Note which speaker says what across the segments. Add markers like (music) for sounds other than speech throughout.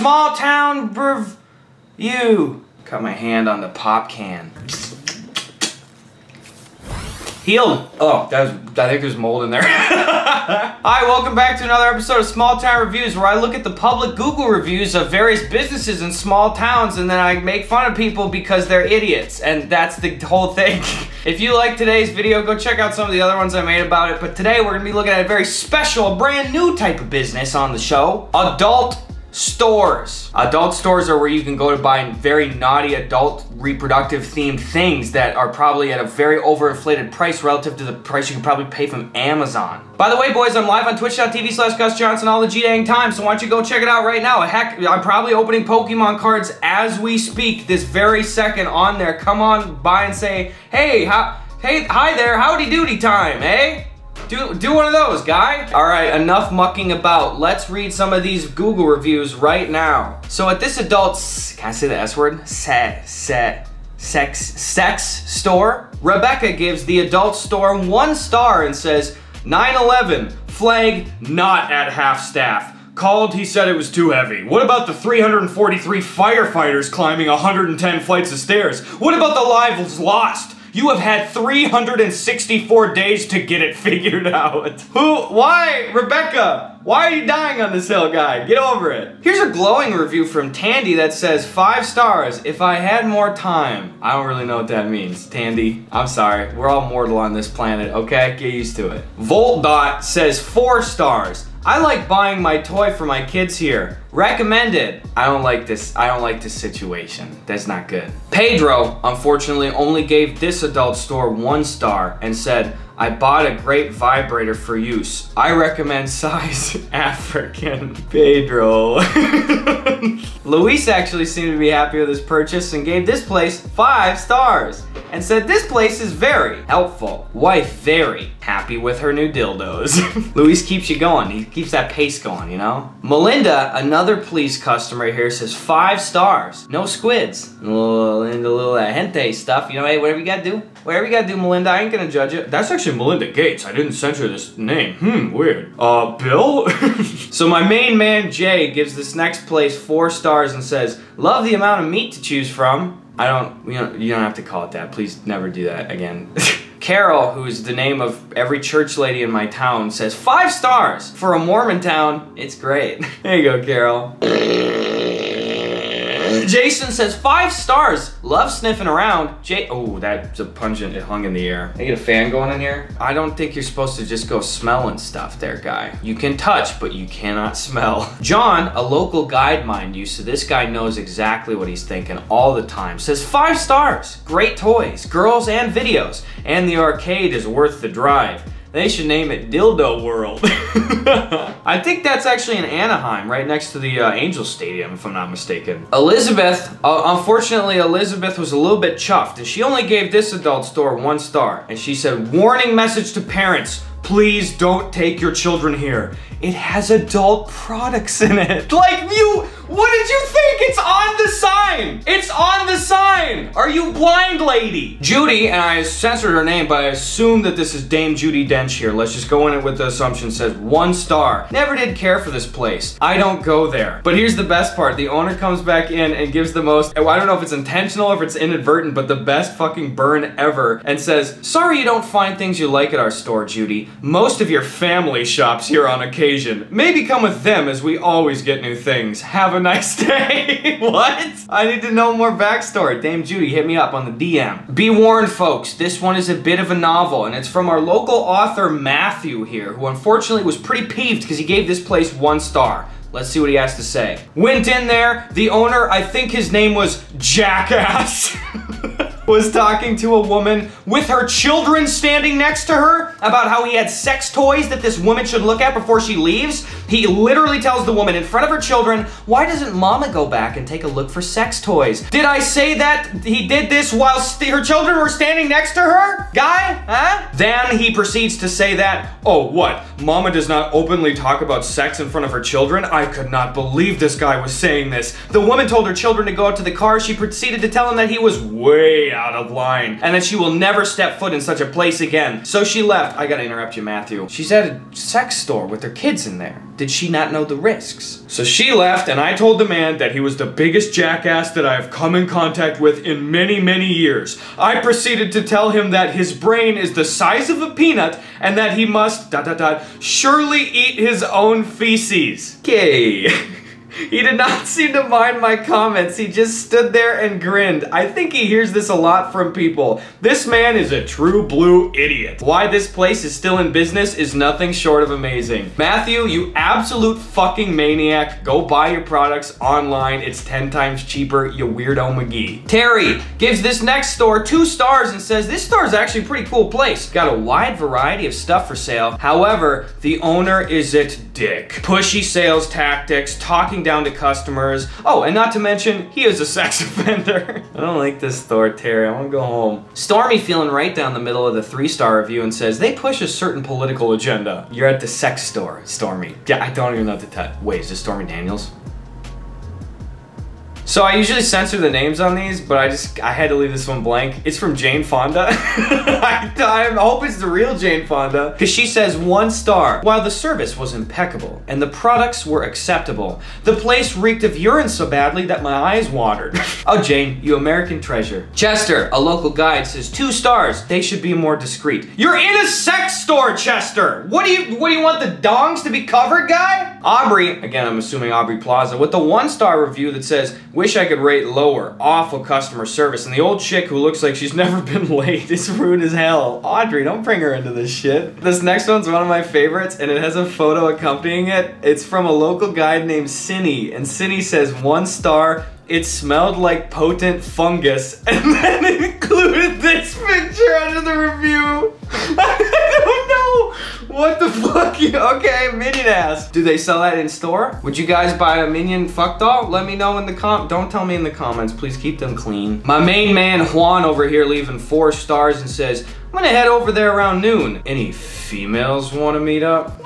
Speaker 1: Small town review. Cut my hand on the pop can. Healed. Oh, that was, I think there's mold in there. (laughs) Hi, welcome back to another episode of Small Town Reviews where I look at the public Google reviews of various businesses in small towns and then I make fun of people because they're idiots. And that's the whole thing. (laughs) if you like today's video, go check out some of the other ones I made about it. But today we're gonna be looking at a very special, brand new type of business on the show. Adult stores. Adult stores are where you can go to buy very naughty adult reproductive themed things that are probably at a very overinflated price relative to the price you can probably pay from Amazon. By the way, boys, I'm live on twitch.tv slash Gus Johnson all the G-dang time, so why don't you go check it out right now. Heck, I'm probably opening Pokemon cards as we speak this very second on there. Come on by and say, hey, how, hey, hi there, howdy doody time, eh? Do, do one of those, guy. All right, enough mucking about. Let's read some of these Google reviews right now. So at this adult, can I say the S word? Set, set, sex, sex store, Rebecca gives the adult store one star and says, 9-11, flag not at half staff. Called, he said it was too heavy. What about the 343 firefighters climbing 110 flights of stairs? What about the lives lost? You have had 364 days to get it (laughs) figured out. Who? Why? Rebecca, why are you dying on this hill, guy? Get over it. Here's a glowing review from Tandy that says five stars. If I had more time. I don't really know what that means. Tandy, I'm sorry. We're all mortal on this planet, okay? Get used to it. Volt Dot says four stars. I like buying my toy for my kids here. Recommended. I don't like this. I don't like this situation. That's not good. Pedro, unfortunately, only gave this adult store one star and said, I bought a great vibrator for use. I recommend size (laughs) African. Pedro. (laughs) Luis actually seemed to be happy with his purchase and gave this place five stars and said this place is very helpful. Wife very happy with her new dildos. (laughs) Luis keeps you going. He keeps that pace going, you know? Melinda, another pleased customer here, says five stars. No squids. Melinda, little uh, gente stuff. You know, hey, whatever you gotta do. Whatever you gotta do, Melinda, I ain't gonna judge it. That's actually Melinda Gates. I didn't censor this name. Hmm, weird. Uh, Bill? (laughs) so my main man, Jay, gives this next place four stars and says, love the amount of meat to choose from. I don't, you don't, you don't have to call it that. Please never do that again. (laughs) Carol, who's the name of every church lady in my town, says five stars. For a Mormon town, it's great. (laughs) there you go, Carol. Jason says five stars. Love sniffing around. Jay, oh, that's a pungent. It hung in the air. I get a fan going in here. I don't think you're supposed to just go smelling stuff there, guy. You can touch, but you cannot smell. (laughs) John, a local guide, mind you, so this guy knows exactly what he's thinking all the time. Says five stars. Great toys, girls and videos, and the arcade is worth the drive. They should name it Dildo World. (laughs) I think that's actually in Anaheim, right next to the uh, Angel Stadium, if I'm not mistaken. Elizabeth, uh, unfortunately, Elizabeth was a little bit chuffed, and she only gave this adult store one star. And she said, warning message to parents, please don't take your children here. It has adult products in it. Like you, what did you think? It's on the sign. It's on the sign. Are you blind, lady? Judy, and I censored her name, but I assume that this is Dame Judi Dench here. Let's just go in it with the assumption says one star. Never did care for this place. I don't go there. But here's the best part. The owner comes back in and gives the most, I don't know if it's intentional or if it's inadvertent, but the best fucking burn ever and says, sorry you don't find things you like at our store, Judy. Most of your family shops here on occasion. Maybe come with them as we always get new things. Have a nice (laughs) day. what? I need to know more backstory. Dame Judy, hit me up on the DM. Be warned, folks, this one is a bit of a novel, and it's from our local author, Matthew, here, who unfortunately was pretty peeved because he gave this place one star. Let's see what he has to say. Went in there, the owner, I think his name was Jackass. (laughs) was talking to a woman with her children standing next to her about how he had sex toys that this woman should look at before she leaves. He literally tells the woman in front of her children, why doesn't mama go back and take a look for sex toys? Did I say that he did this while her children were standing next to her? Guy, huh? Then he proceeds to say that, oh what, mama does not openly talk about sex in front of her children? I could not believe this guy was saying this. The woman told her children to go out to the car. She proceeded to tell him that he was way out of line and that she will never step foot in such a place again. So she left. I gotta interrupt you, Matthew. She's at a sex store with her kids in there. Did she not know the risks? So she left, and I told the man that he was the biggest jackass that I have come in contact with in many, many years. I proceeded to tell him that his brain is the size of a peanut and that he must, dot, dot, dot, surely eat his own feces. Okay. (laughs) He did not (laughs) seem to mind my comments. He just stood there and grinned. I think he hears this a lot from people. This man is a true blue idiot. Why this place is still in business is nothing short of amazing. Matthew, you absolute fucking maniac. Go buy your products online. It's 10 times cheaper, you weirdo McGee. Terry gives this next store two stars and says this store is actually a pretty cool place. Got a wide variety of stuff for sale. However, the owner is it dick. Pushy sales tactics, talking down to customers. Oh, and not to mention, he is a sex (laughs) offender. I don't like this Thor, Terry. I want to go home. Stormy feeling right down the middle of the three-star review and says, they push a certain political agenda. You're at the sex store, Stormy. Yeah, I don't even know what to tell. Wait, is this Stormy Daniels? So I usually censor the names on these, but I just, I had to leave this one blank. It's from Jane Fonda. (laughs) I, I hope it's the real Jane Fonda. Because she says one star. While the service was impeccable and the products were acceptable, the place reeked of urine so badly that my eyes watered. (laughs) oh, Jane, you American treasure. Chester, a local guide, says two stars. They should be more discreet. You're in a sex store, Chester. What do you, what do you want the dongs to be covered, guy? Aubrey, again, I'm assuming Aubrey Plaza, with the one star review that says, Wish I could rate lower. Awful customer service. And the old chick who looks like she's (laughs) never been late is rude as hell. Audrey, don't bring her into this shit. This next one's one of my favorites, and it has a photo accompanying it. It's from a local guide named Cinny, and Cinny says one star, it smelled like potent fungus, (laughs) and then included this picture under the review. (laughs) What the fuck. (laughs) Okay, minion ass. Do they sell that in store? Would you guys buy a minion fuck doll? Let me know in the com. Don't tell me in the comments. Please keep them clean. My main man Juan over here leaving four stars and says, I'm gonna head over there around noon. Any females want to meet up?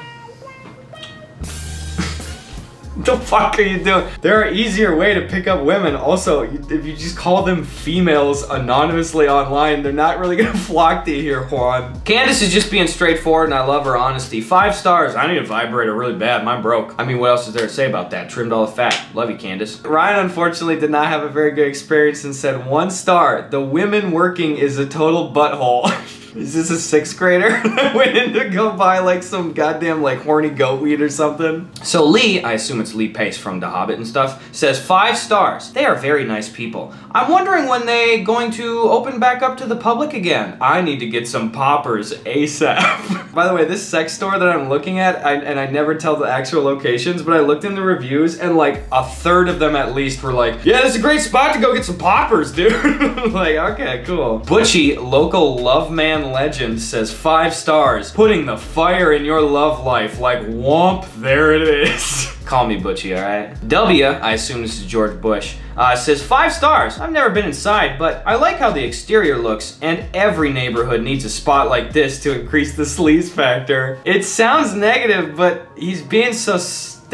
Speaker 1: The fuck are you doing? There are easier way to pick up women. Also, if you just call them females anonymously online, they're not really gonna (laughs) flock to you here, Juan. Candace is just being straightforward and I love her honesty. Five stars. I need a vibrator really bad. Mine broke. I mean, what else is there to say about that? Trimmed all the fat. Love you, Candace. Ryan unfortunately did not have a very good experience and said one star. The women working is a total butthole. (laughs) Is this a sixth grader that went in to go buy like some goddamn like horny goat weed or something? So Lee, I assume it's Lee Pace from The Hobbit and stuff, says five stars. They are very nice people. I'm wondering when they going to open back up to the public again. I need to get some poppers ASAP. (laughs) By the way, this sex store that I'm looking at, I, and I never tell the actual locations, but I looked in the reviews and like a third of them at least were like, yeah, this is a great spot to go get some poppers, (laughs) dude. like, okay, cool. Butchie, local love man legend says five stars, putting the fire in your love life like womp, there it is. (laughs) Call me Butchie, alright? W, I assume this is George Bush, uh, says five stars. I've never been inside, but I like how the exterior looks, and every neighborhood needs a spot like this to increase the sleaze factor. It sounds negative, but he's being so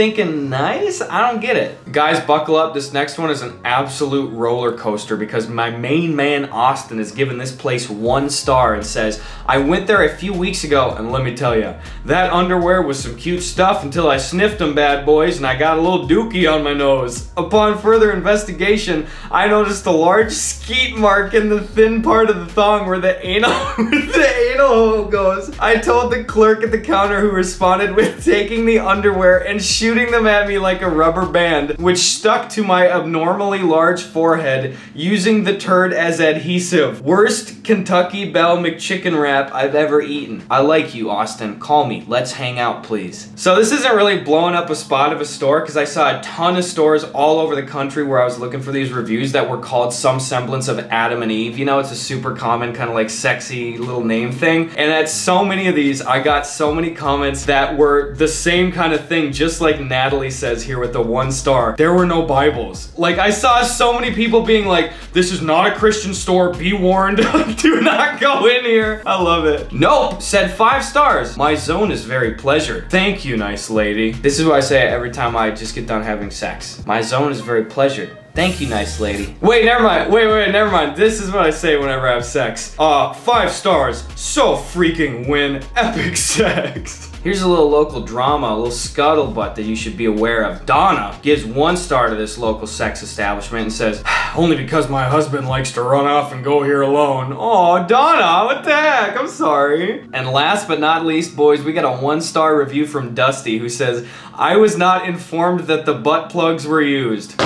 Speaker 1: thinking nice? I don't get it. Guys, buckle up. This next one is an absolute roller coaster because my main man, Austin, has given this place one star and says, I went there a few weeks ago and let me tell you, that underwear was some cute stuff until I sniffed them bad boys and I got a little dookie on my nose. Upon further investigation, I noticed a large skeet mark in the thin part of the thong where the anal, (laughs) the anal hole goes. I told the clerk at the counter who responded with taking the underwear and shooting them at me like a rubber band, which stuck to my abnormally large forehead using the turd as adhesive. Worst Kentucky Belle McChicken wrap I've ever eaten. I like you, Austin. Call me. Let's hang out, please. So this isn't really blowing up a spot of a store because I saw a ton of stores all over the country where I was looking for these reviews that were called some semblance of Adam and Eve. You know, it's a super common kind of like sexy little name thing. And at so many of these, I got so many comments that were the same kind of thing, just like Natalie says here with the one star. There were no Bibles. Like I saw so many people being like, this is not a Christian store, be warned, (laughs) do not go in here. I love it. Nope, said five stars. My zone is very pleasured. Thank you, nice lady. This is what I say every time I just get done having sex. My zone is very pleasured. Thank you, nice lady. Wait, never mind. Wait, wait, never mind. This is what I say whenever I have sex. Uh, five stars. So freaking win. Epic (laughs) sex. Here's a little local drama, a little scuttlebutt that you should be aware of. Donna gives one star to this local sex establishment and says, (sighs) only because my husband likes to run off and go here alone. Oh, Donna, what the heck? I'm sorry. And last but not least, boys, we got a one star review from Dusty who says, I was not informed that the butt plugs were used.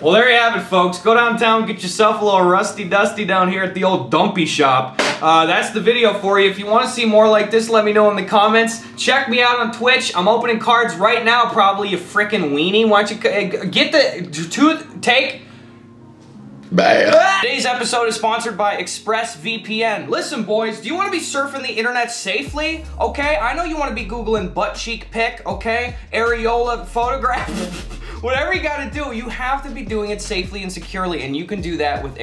Speaker 1: Well, there you have it, folks. Go downtown, get yourself a little rusty dusty down here at the old dumpy shop. Uh, that's the video for you. If you want to see more like this, let me know in the comments. Check me out on Twitch. I'm opening cards right now, probably, you freaking weenie. Why don't you uh, get the tooth, take... Bad. Today's episode is sponsored by ExpressVPN. Listen, boys, do you want to be surfing the internet safely? Okay, I know you want to be Googling butt cheek pic, okay? Areola photograph. (laughs) Whatever you gotta do, you have to be doing it safely and securely, and you can do that with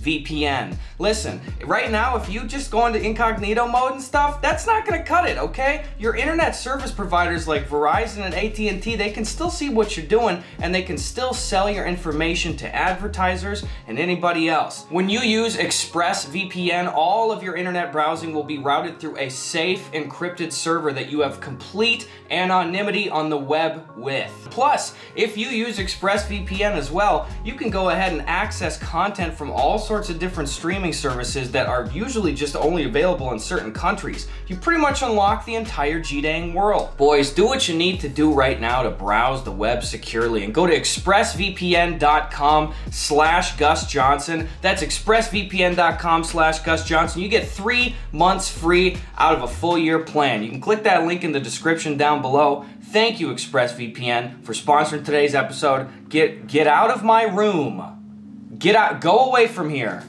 Speaker 1: ExpressVPN. Listen, right now, if you just go into incognito mode and stuff, that's not gonna cut it, okay? Your internet service providers like Verizon and AT&T, they can still see what you're doing, and they can still sell your information to advertisers and anybody else. When you use ExpressVPN, all of your internet browsing will be routed through a safe, encrypted server that you have complete anonymity on the web with. Plus, if you use ExpressVPN as well, you can go ahead and access content from all sorts of different streaming services that are usually just only available in certain countries. You pretty much unlock the entire G-dang world. Boys, do what you need to do right now to browse the web securely and go to expressvpn.com slash Gus Johnson. That's expressvpn.com slash Gus Johnson. You get three months free out of a full year plan. You can click that link in the description down below. Thank you, ExpressVPN, for sponsoring today's episode. Get get out of my room. Get out. Go away from here.